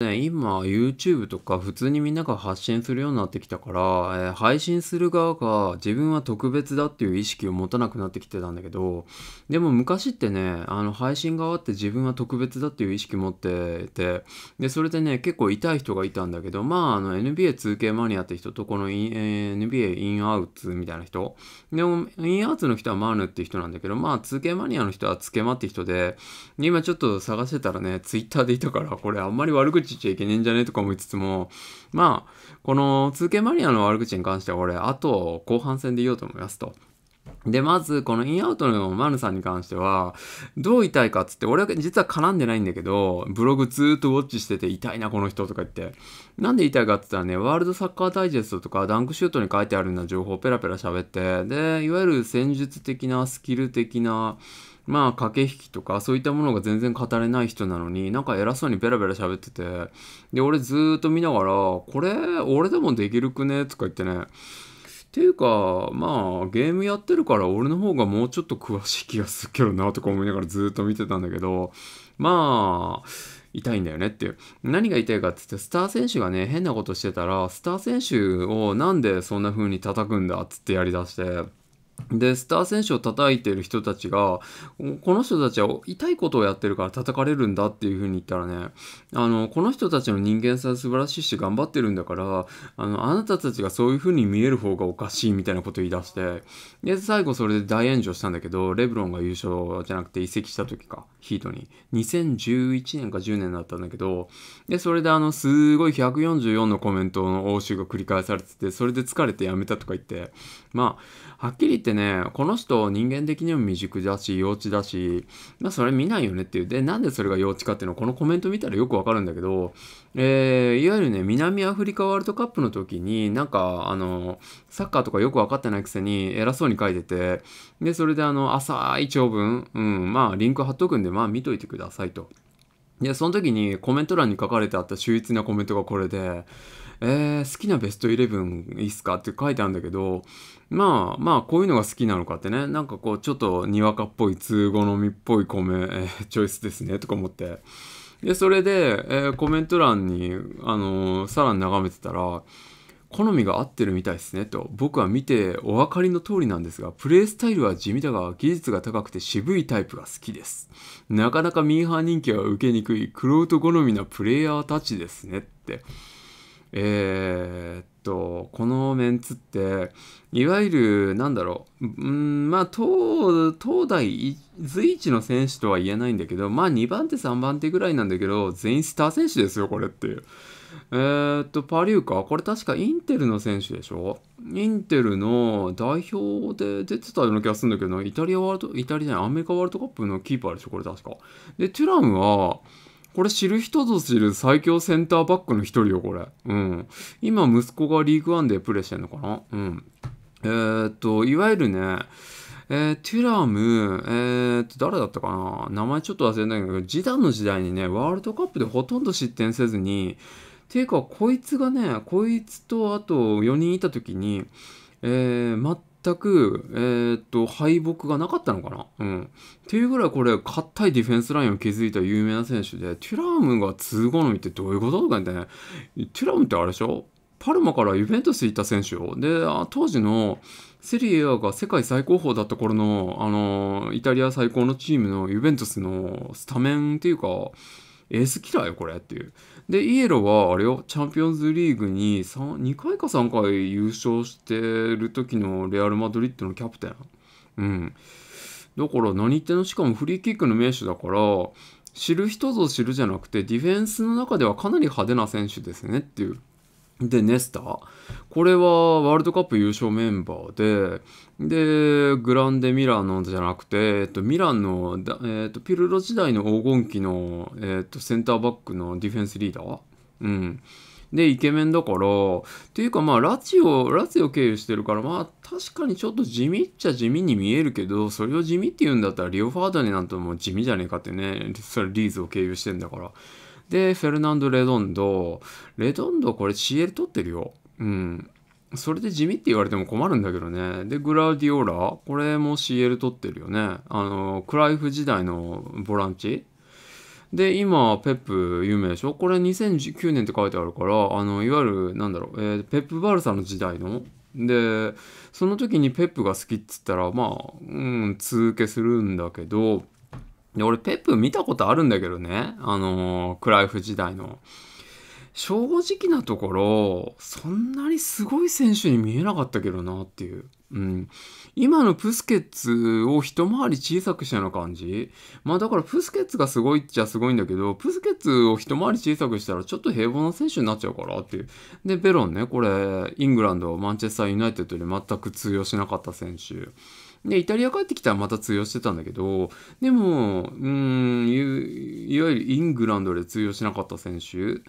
ね、今 YouTube とか普通にみんなが発信するようになってきたから、えー配信する側が自分は特別だっていう意識を持たなくなってきてたんだけど、でも昔ってね、あの配信側って自分は特別だっていう意識持ってて、で、それでね、結構痛い人がいたんだけど、まあ、あの NBA2K マニアって人と、この、インえー NBA インアウツみたいな人。でも、インアウツの人はマーヌって人なんだけど、まあ、2K マニアの人はつけまって人で、で今ちょっと探してたらね、Twitter でいたから、これあんまり悪口言っちゃいけねえんじゃねとか思いつつも、まあ、この 2K マニアの悪口に関しては俺、あと後半戦で言おうと思いますと。で、まず、このインアウトのマヌさんに関しては、どう痛いかっつって、俺は実は絡んでないんだけど、ブログずーっとウォッチしてて、痛いな、この人とか言って。なんで痛いかって言ったらね、ワールドサッカーダイジェストとか、ダンクシュートに書いてあるような情報をペラペラ喋って、で、いわゆる戦術的な、スキル的な、まあ、駆け引きとか、そういったものが全然語れない人なのに、なんか偉そうにペラペラ喋ってて、で、俺ずっと見ながら、これ、俺でもできるくねとか言ってね、っていうか、まあ、ゲームやってるから俺の方がもうちょっと詳しい気がするけどなとか思いながらずっと見てたんだけど、まあ、痛いんだよねっていう。何が痛いかって言って、スター選手がね、変なことしてたら、スター選手をなんでそんな風に叩くんだっつってやりだして、で、スター選手を叩いてる人たちが、この人たちは痛いことをやってるから叩かれるんだっていう風に言ったらね、あの、この人たちの人間性は素晴らしいし頑張ってるんだから、あの、あなたたちがそういう風に見える方がおかしいみたいなことを言い出して、で、最後それで大炎上したんだけど、レブロンが優勝じゃなくて移籍した時か、ヒートに。2011年か10年だったんだけど、で、それであの、すごい144のコメントの応酬が繰り返されてて、それで疲れてやめたとか言って、まあ、はっきり言ってね、この人人間的にも未熟だし、幼稚だし、まあそれ見ないよねっていう。で、なんでそれが幼稚かっていうのはこのコメント見たらよくわかるんだけど、えーいわゆるね、南アフリカワールドカップの時に、なんか、あの、サッカーとかよくわかってないくせに偉そうに書いてて、で、それであの、浅い長文、うん、まあ、リンク貼っとくんで、まあ、見といてくださいと。で、その時にコメント欄に書かれてあった秀逸なコメントがこれで、えー好きなベストイレブンいいっすかって書いてあるんだけど、まあまあこういうのが好きなのかってね、なんかこうちょっとにわかっぽい通好みっぽい米、えーチョイスですねとか思って。で、それで、えーコメント欄に、あのーさらに眺めてたら、好みが合ってるみたいですねと。僕は見てお分かりの通りなんですがプレイスタイルは地味だが技術が高くて渋いタイプが好きです。なかなかミーハー人気は受けにくいクロート好みなプレイヤーたちですねって。えーっとこのメンツっていわゆるなんだろううんまあ東東大随一の選手とは言えないんだけどまあ2番手3番手ぐらいなんだけど全員スター選手ですよこれって。えーっと、パリューか。これ確かインテルの選手でしょ？インテルの代表で出てたような気がするんだけど、イタリアワールド、イタリアじゃない、アメリカワールドカップのキーパーでしょこれ確か。で、トゥラムは、これ知る人ぞ知る最強センターバックの一人よ、これ。うん。今、息子がリーグワンでプレーしてんのかな？うん。えーっと、いわゆるね、えー、トゥラム、えー、と、誰だったかな？名前ちょっと忘れたんだけど、ジダンの時代にね、ワールドカップでほとんど失点せずに、ていうか、こいつがね、こいつとあと4人いた時に、えー、全く、えーっと、敗北がなかったのかな？うん。っていうぐらいこれ、硬いディフェンスラインを築いた有名な選手で、トゥラームが通好みってどういうこととか言ってね、トゥラームってあれでしょ？パルマからユベントス行った選手よ。で、当時のセリエ A が世界最高峰だった頃の、あの、イタリア最高のチームのユベントスのスタメンっていうか、エースキラーよ、これっていう。で、イエロは、あれよ、チャンピオンズリーグに2回か3回優勝してる時のレアル・マドリッドのキャプテン。うん。だから何言ってんの？しかもフリーキックの名手だから、知る人ぞ知るじゃなくて、ディフェンスの中ではかなり派手な選手ですねっていう。で、ネスタこれはワールドカップ優勝メンバーで、で、グランデ・ミラノじゃなくて、えっと、ミランの、えっと、ピルロ時代の黄金期の、えっと、センターバックのディフェンスリーダー？うん。で、イケメンだから、っていうかまあ、ラチオ、ラチオ経由してるから、まあ、確かにちょっと地味っちゃ地味に見えるけど、それを地味って言うんだったら、リオ・ファーディナンドなんてもう地味じゃねえかってね、それリーズを経由してんだから。で、フェルナンド・レドンド。レドンドこれ CL 取ってるよ。うん。それで地味って言われても困るんだけどね。で、グアルディオラ。これも CL 取ってるよね。あの、クライフ時代のボランチ。で、今、ペップ有名でしょ？これ2019年って書いてあるから、あの、いわゆる、なんだろう、えー、ペップ・バルサの時代の、で、その時にペップが好きっつったら、まあ、うん、通受けするんだけど、で、俺、ペップ見たことあるんだけどね、あのー、クライフ時代の。正直なところ、そんなにすごい選手に見えなかったけどなっていう。うん。今のブスケッツを一回り小さくしたような感じまあだからブスケッツがすごいっちゃすごいんだけど、ブスケッツを一回り小さくしたらちょっと平凡な選手になっちゃうからっていう。で、ベロンね、これ、イングランド、マンチェスターユナイテッドで全く通用しなかった選手。で、イタリア帰ってきたらまた通用してたんだけど、でも、うん、いわゆるイングランドで通用しなかった選手。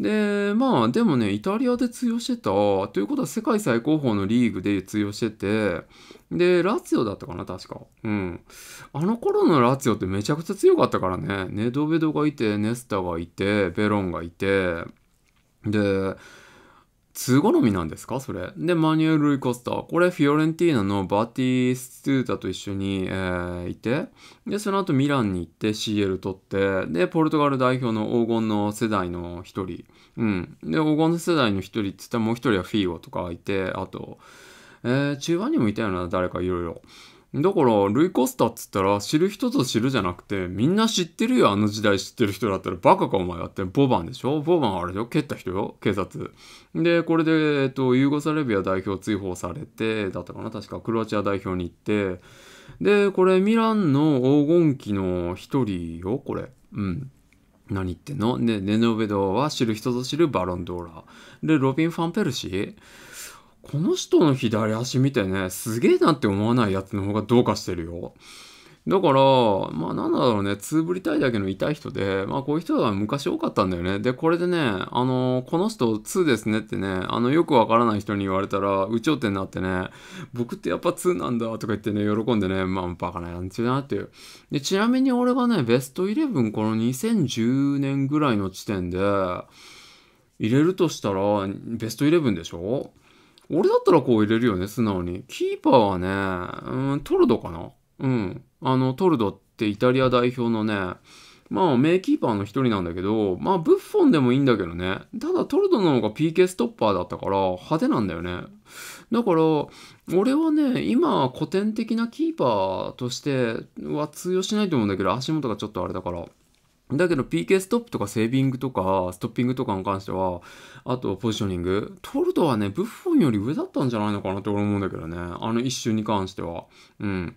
で、まあ、でもね、イタリアで通用してた、ということは世界最高峰のリーグで通用してて、で、ラツィオだったかな、確か。うん。あの頃のラツィオってめちゃくちゃ強かったからね。ネドベドがいて、ネスタがいて、ベロンがいて、で、通好みなんですか？それ。で、マニュエル・ルイ・コスター。これ、フィオレンティーナのバーティ・ストゥータと一緒に、えー、いて、で、その後ミランに行って CL 取って、で、ポルトガル代表の黄金の世代の一人。うん。で、黄金の世代の一人って言ったらもう一人はフィーゴとかいて、あと、えー、中盤にもいたような、誰かいろいろ。だから、ルイ・コスタっつったら、知る人ぞ知るじゃなくて、みんな知ってるよ、あの時代知ってる人だったら、バカかお前だって、ボバンでしょ？ボバンあれでしょ？蹴った人よ、警察。で、これで、えっと、ユーゴスラビア代表追放されて、だったかな、確かクロアチア代表に行って、で、これ、ミランの黄金期の一人よ、これ。うん。何言ってんの？で、ネノベドは知る人ぞ知るバロンドーラー。で、ロビン・ファンペルシーこの人の左足見てね、すげえなって思わないやつの方がどうかしてるよ。だから、まあなんだろうね、つぶりたいだけの痛い人で、まあこういう人が昔多かったんだよね。で、これでね、あの、この人2ですねってね、あの、よくわからない人に言われたら、有頂天になってね、僕ってやっぱ2なんだとか言ってね、喜んでね、まあバカなやつだなっていう。で、ちなみに俺がね、ベスト11この2010年ぐらいの地点で、入れるとしたら、ベスト11でしょ？俺だったらこう入れるよね、素直に。キーパーはね、うん、トルドかなうん。あの、トルドってイタリア代表のね、まあ、名キーパーの一人なんだけど、まあ、ブッフォンでもいいんだけどね。ただ、トルドの方が PK ストッパーだったから、派手なんだよね。だから、俺はね、今、古典的なキーパーとしては通用しないと思うんだけど、足元がちょっとあれだから。だけど PK ストップとかセービングとかストッピングとかに関しては、あとポジショニング、トルトはね、ブッフォンより上だったんじゃないのかなって俺思うんだけどね。あの一瞬に関しては。うん。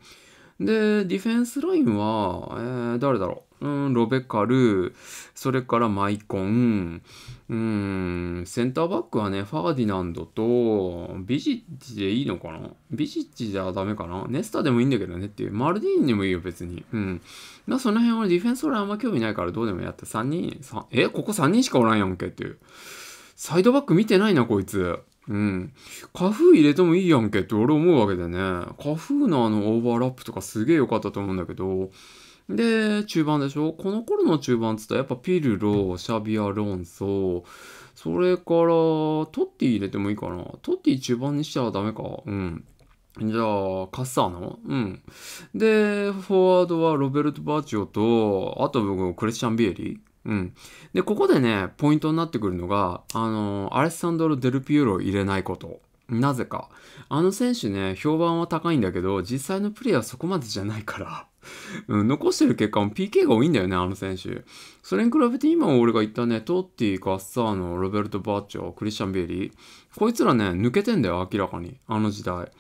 で、ディフェンスラインは、えー、誰だろう？うん、ロベカル、それからマイコン、うん、センターバックはね、ファーディナンドと、ビジッチでいいのかな？ビジッチじゃダメかな？ネスタでもいいんだけどねっていう。マルディーンでもいいよ、別に。うん。だその辺はディフェンス俺あんま興味ないからどうでもやって、3人、え、ここ3人しかおらんやんけっていう。サイドバック見てないな、こいつ。うん。カフー入れてもいいやんけって俺思うわけでね。カフーのあのオーバーラップとかすげえ良かったと思うんだけど、で、中盤でしょ？この頃の中盤っつったらやっぱピルロ、シャビア・ロンソ、それからトッティ入れてもいいかな。トッティ中盤にしちゃダメか。うん。じゃあ、カッサーノうん。で、フォワードはロベルト・バッジョと、あと僕、クリスチャン・ビエリうん。で、ここでね、ポイントになってくるのが、あの、アレッサンドロ・デルピエロを入れないこと。なぜか。あの選手ね、評判は高いんだけど、実際のプレーはそこまでじゃないから。うん、残してる結果も PK が多いんだよね、あの選手。それに比べて今俺が言ったね、トッティ、カッサーノ、ロベルト・バッジョ、クリスチャン・ビエリ。こいつらね、抜けてんだよ、明らかに。あの時代。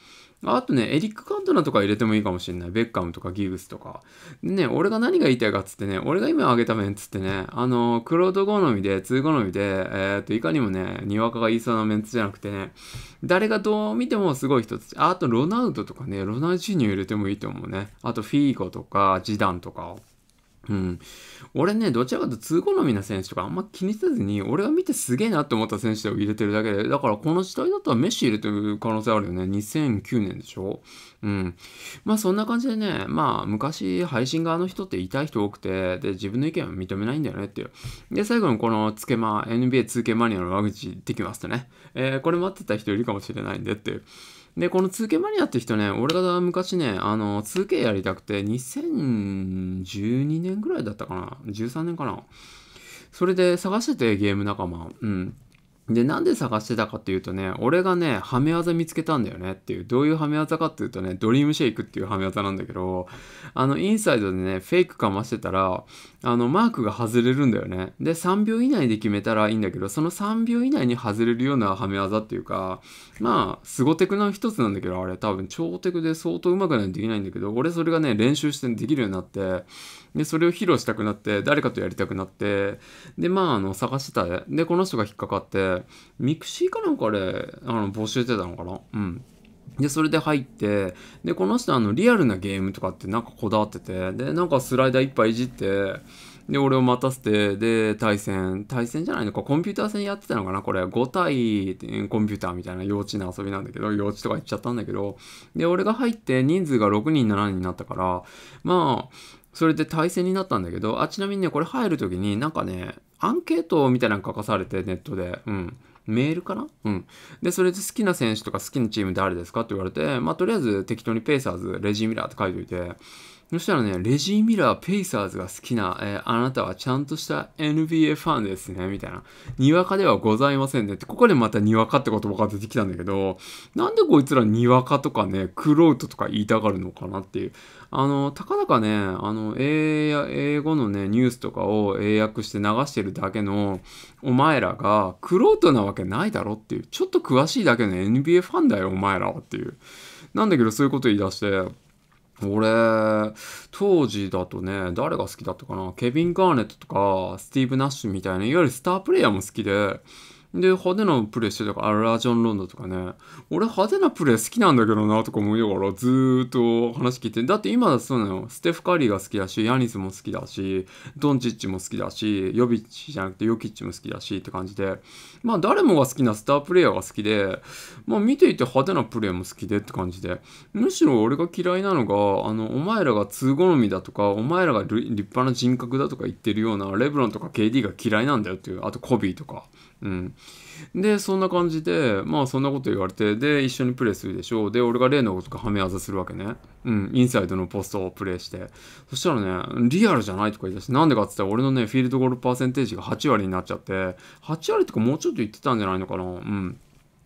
あとね、エリック・カントナとか入れてもいいかもしれない。ベッカムとかギグスとか。でね、俺が何が言いたいかっつってね、俺が今挙げたメンツってね、あの、クロード好みで、通好みで、えー、っと、いかにもね、にわかが言いそうなメンツじゃなくてね、誰がどう見てもすごい人つ。あと、ロナウドとかね、ロナウジーニョ入れてもいいと思うね。あと、フィーゴとか、ジダンとか。うん。俺ね、どちらかというと、通好みな選手とかあんま気にせずに、俺が見てすげえなって思った選手を入れてるだけで、だからこの時代だったらメッシ入れてる可能性あるよね。2009年でしょ？うん。まあそんな感じでね、まあ昔配信側の人って痛い人多くて、で、自分の意見は認めないんだよねっていう。で、最後にこのつけま、NBA 2K マニアの輪口できますとね、えー、これ待ってた人いるかもしれないんでっていう。で、この 2K マニアって人ね、俺が昔ね、あの、2K やりたくて、2012年ぐらいだったかな ?13 年かな？それで探してて、ゲーム仲間。うん。で、なんで探してたかっていうとね、俺がね、はめ技見つけたんだよねっていう、どういうはめ技かっていうとね、ドリームシェイクっていうはめ技なんだけど、あの、インサイドでね、フェイクかましてたら、あの、マークが外れるんだよね。で、3秒以内で決めたらいいんだけど、その3秒以内に外れるようなはめ技っていうか、まあ、スゴテクの一つなんだけど、あれ多分超テクで相当上手くないとできないんだけど、俺それがね、練習してできるようになって、で、それを披露したくなって、誰かとやりたくなって、で、まあ、あの、探してた。で、で、この人が引っかかって、ミクシーかなんかで、あの、募集してたのかな？うん。で、それで入って、で、この人あの、リアルなゲームとかってなんかこだわってて、で、なんかスライダーいっぱいいじって、で、俺を待たせて、で、対戦、対戦じゃないのか、コンピューター戦やってたのかな？これ、5対コンピューターみたいな幼稚な遊びなんだけど、幼稚とか言っちゃったんだけど、で、俺が入って人数が6人、7人になったから、まあ、それで対戦になったんだけど、あ、ちなみにね、これ入るときになんかね、アンケートみたいなの書かされて、ネットで。うん。メールかな？うん。で、それで好きな選手とか好きなチーム誰ですか？って言われて、まあ、とりあえず適当にペーサーズ、レジー・ミラーって書いといて、そしたらね、レジー・ミラー、ペイサーズが好きな、えー、あなたはちゃんとした NBA ファンですね、みたいな。にわかではございませんねって、ここでまたにわかって言葉が出てきたんだけど、なんでこいつらにわかとかね、クロートとか言いたがるのかなっていう。あの、たかだかね、あの、英語のね、ニュースとかを英訳して流してるだけの、お前らが、クロートなわけないだろっていう。ちょっと詳しいだけの NBA ファンだよ、お前らはっていう。なんだけど、そういうこと言い出して、俺、当時だとね、誰が好きだったかな？ケビン・ガーネットとか、スティーブ・ナッシュみたいな、いわゆるスタープレイヤーも好きで、で、派手なプレイしてたから、ラージョン・ロンドとかね、俺派手なプレイ好きなんだけどなとか思いながらずーっと話聞いて、だって今だそうなの、ステフ・カリーが好きだし、ヤニスも好きだし、ドンチッチも好きだし、ヨビッチじゃなくてヨキッチも好きだしって感じで、まあ誰もが好きなスタープレイヤーが好きで、まあ見ていて派手なプレイも好きでって感じで、むしろ俺が嫌いなのが、あの、お前らが通好みだとか、お前らが立派な人格だとか言ってるような、レブロンとか KD が嫌いなんだよっていう、あとコビーとか。うん。で、そんな感じで、まあそんなこと言われて、で、一緒にプレイするでしょう。で、俺が例のことかはめ技するわけね。うん、インサイドのポストをプレイして。そしたらね、リアルじゃないとか言い出して、なんでかって言ったら俺のね、フィールドゴールパーセンテージが8割になっちゃって、8割とかもうちょっと言ってたんじゃないのかな。うん。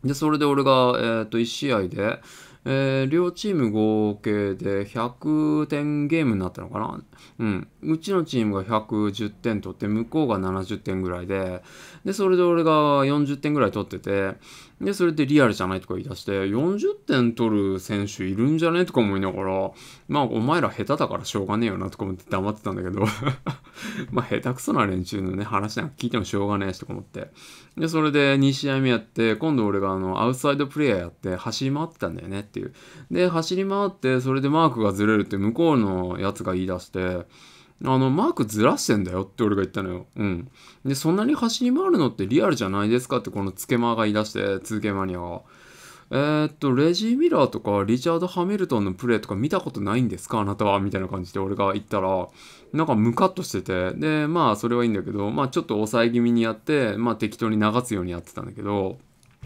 で、それで俺が、えっ、ー、と、1試合で、えー、両チーム合計で100点ゲームになったのかなうん。うちのチームが110点取って、向こうが70点ぐらいで、で、それで俺が40点ぐらい取ってて、で、それでリアルじゃないとか言い出して、40点取る選手いるんじゃねとか思いながら、まあ、お前ら下手だからしょうがねえよなとか思って黙ってたんだけど まあ、下手くそな連中のね、話なんか聞いてもしょうがねえしとか思って。で、それで2試合目やって、今度俺があの、アウトサイドプレイヤーやって走り回ってたんだよねっていう。で、走り回って、それでマークがずれるって向こうのやつが言い出して、あの、マークずらしてんだよって俺が言ったのよ。うん。で、そんなに走り回るのってリアルじゃないですかってこのつけまが言い出して、続けマニアが。えー、っと、レジー・ミラーとかリチャード・ハミルトンのプレーとか見たことないんですか？あなたは？みたいな感じで俺が言ったら、なんかムカッとしてて、で、まあそれはいいんだけど、まあちょっと抑え気味にやって、まあ適当に流すようにやってたんだけど、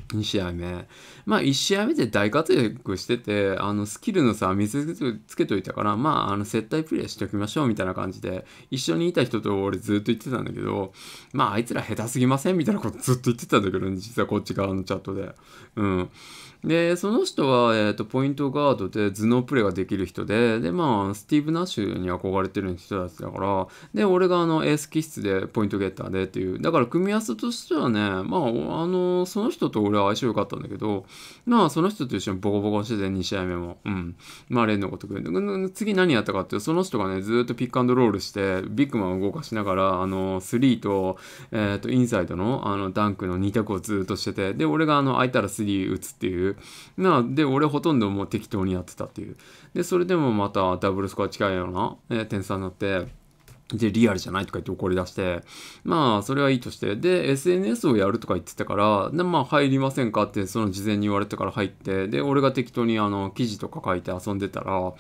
2試合目。まあ1試合目で大活躍してて、あのスキルの差見せつけといたから、まああの接待プレイしておきましょうみたいな感じで、一緒にいた人と俺ずっと言ってたんだけど、まああいつら下手すぎませんみたいなことずっと言ってたんだけど、実はこっち側のチャットで。うん。で、その人は、えっ、ー、と、ポイントガードで頭脳プレイができる人で、で、まあ、スティーブ・ナッシュに憧れてる人たちだから、で、俺があの、エース気質でポイントゲッターでっていう、だから組み合わせとしてはね、まあ、あの、その人と俺は相性良かったんだけど、まあ、その人と一緒にボコボコしてて、2試合目も。うん。まあ、例のごとく。次何やったかっていうと、その人がね、ずっとピックアンドロールして、ビッグマンを動かしながら、あの、3と、えっ、ー、と、インサイドの、あの、ダンクの2択をずっとしてて、で、俺があの、空いたら3打つっていう、なで俺ほとんどもう適当にやってたっていう。でそれでもまたダブルスコア近いような、えー、点差になってで、リアルじゃないとか言って怒り出して、まあ、それはいいとして、で、SNS をやるとか言ってたから、で、まあ、入りませんかって、その事前に言われてから入って、で、俺が適当にあの、記事とか書いて遊んでたら、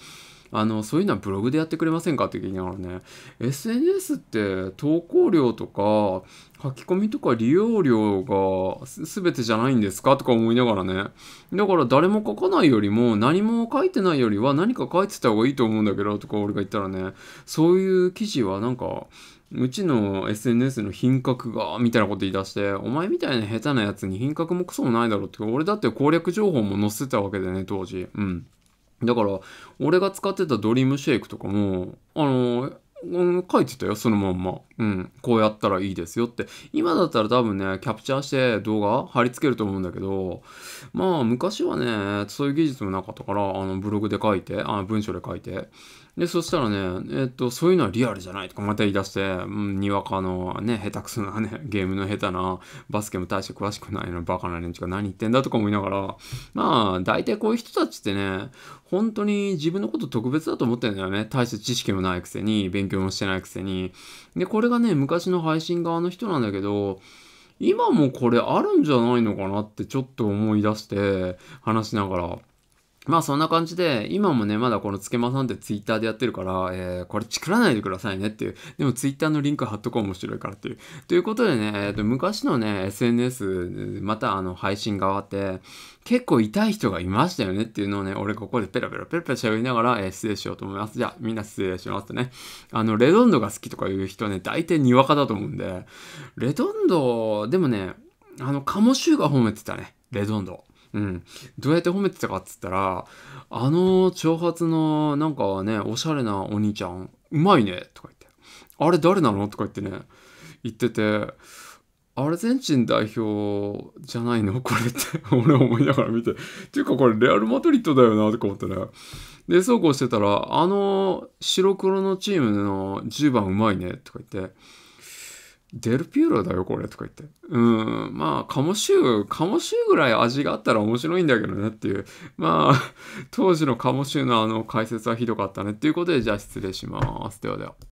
あの、そういうのはブログでやってくれませんかって聞いながらね、SNS って投稿料とか、書き込みとか利用料が全てじゃないんですかとか思いながらね。だから誰も書かないよりも何も書いてないよりは何か書いてた方がいいと思うんだけどとか俺が言ったらね、そういう記事はなんか、うちの SNS の品格が、みたいなこと言い出して、お前みたいな下手なやつに品格もクソもないだろって、俺だって攻略情報も載せてたわけでね、当時。うん。だから、俺が使ってたドリームシェイクとかも、あの、うん、書いてたよ、そのまんま。うん、こうやったらいいですよって。今だったら多分ね、キャプチャーして動画貼り付けると思うんだけど、まあ昔はね、そういう技術もなかったから、あのブログで書いて、あ文章で書いて。で、そしたらね、えっと、そういうのはリアルじゃないとかまた言い出して、うん、にわかのね、下手くそなね、ゲームの下手な、バスケも大して詳しくないのバカな連中が何言ってんだとか思いながら、まあ、大体こういう人たちってね、本当に自分のこと特別だと思ってるんだよね。大して知識もないくせに、勉強もしてないくせに。で、これがね、昔の配信側の人なんだけど、今もこれあるんじゃないのかなってちょっと思い出して話しながらまあそんな感じで、今もね、まだこのつけまさんってツイッターでやってるから、えー、これチクらないでくださいねっていう。でもツイッターのリンク貼っとこう面白いからっていう。ということでね、えー、と昔のね、SNS、またあの配信側って、結構痛い人がいましたよねっていうのをね、俺ここでペラペラペラペラ喋りながら、えー、失礼しようと思います。じゃあ、みんな失礼しますね。あの、レドンドが好きとかいう人ね、大体にわかだと思うんで、レドンド、でもね、あの、カモシューが褒めてたね、レドンド。うん。どうやって褒めてたかっつったら、あの長髪のなんかね、おしゃれなお兄ちゃん、うまいねとか言って。あれ誰なのとか言ってね、言ってて、アルゼンチン代表じゃないの？これって俺思いながら見て。っていうかこれレアル・マドリッドだよなとか思ってね。で、そうこうしてたら、あの白黒のチームの10番うまいねとか言って、デルピエロだよ、これ、とか言って。うん、まあ、カモシュー、カモシューぐらい味があったら面白いんだけどねっていう。まあ、当時のカモシューのあの解説はひどかったねっていうことで、じゃあ失礼します。ではでは。